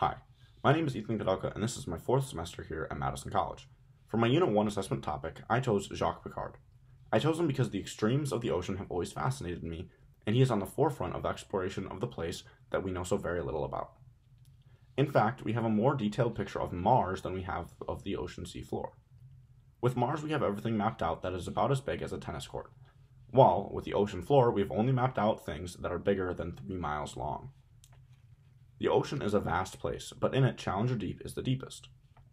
Hi, my name is Ethan Kadelka, and this is my fourth semester here at Madison College. For my Unit 1 assessment topic, I chose Jacques Piccard. I chose him because the extremes of the ocean have always fascinated me, and he is on the forefront of the exploration of the place that we know so very little about. In fact, we have a more detailed picture of Mars than we have of the ocean sea floor. With Mars, we have everything mapped out that is about as big as a tennis court, while with the ocean floor, we've only mapped out things that are bigger than three miles long. The ocean is a vast place, but in it, Challenger Deep is the deepest.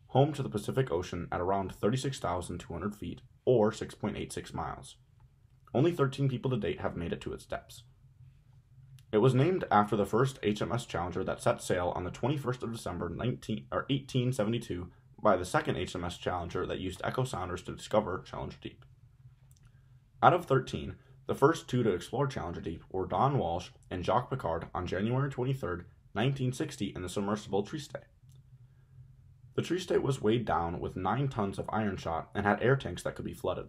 Home to the Pacific Ocean at around 36,200 feet, or 6.86 miles. Only 13 people to date have made it to its depths. It was named after the first HMS Challenger that set sail on the 21st of December 19, or 1872 by the second HMS Challenger that used echo sounders to discover Challenger Deep. Out of 13, the first two to explore Challenger Deep were Don Walsh and Jacques Piccard on January 23, 1960 in the submersible Trieste. The Trieste was weighed down with 9 tons of iron shot and had air tanks that could be flooded.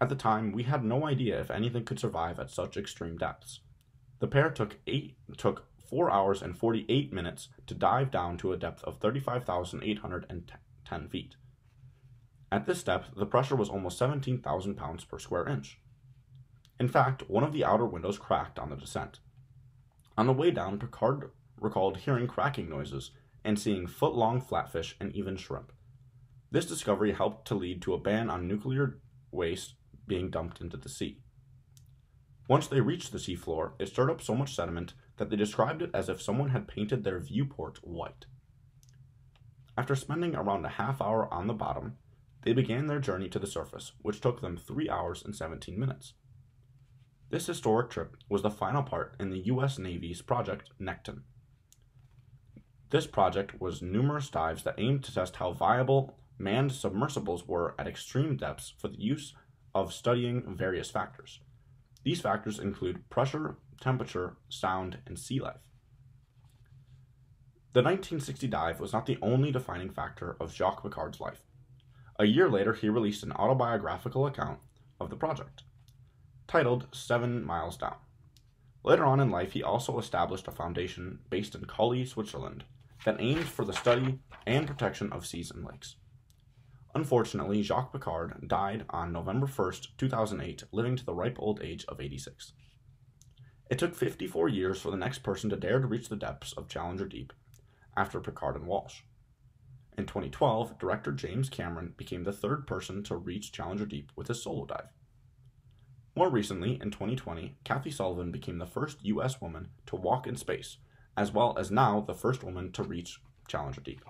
At the time, we had no idea if anything could survive at such extreme depths. The pair took eight took 4 hours and 48 minutes to dive down to a depth of 35,810 feet. At this depth, the pressure was almost 17,000 pounds per square inch. In fact, one of the outer windows cracked on the descent. On the way down, Piccard recalled hearing cracking noises and seeing foot long flatfish and even shrimp. This discovery helped to lead to a ban on nuclear waste being dumped into the sea. Once they reached the seafloor, it stirred up so much sediment that they described it as if someone had painted their viewport white. After spending around a half hour on the bottom, they began their journey to the surface, which took them 3 hours and 17 minutes. This historic trip was the final part in the U.S. Navy's Project Nekton. This project was numerous dives that aimed to test how viable manned submersibles were at extreme depths for the use of studying various factors. These factors include pressure, temperature, sound, and sea life. The 1960 dive was not the only defining factor of Jacques Piccard's life. A year later, he released an autobiographical account of the project titled Seven Miles Down. Later on in life, he also established a foundation based in Cully, Switzerland, that aimed for the study and protection of seas and lakes. Unfortunately, Jacques Piccard died on November 1, 2008, living to the ripe old age of 86. It took 54 years for the next person to dare to reach the depths of Challenger Deep, after Piccard and Walsh. In 2012, director James Cameron became the third person to reach Challenger Deep with his solo dive. More recently, in 2020, Kathy Sullivan became the first U.S. woman to walk in space, as well as now the first woman to reach Challenger Deep.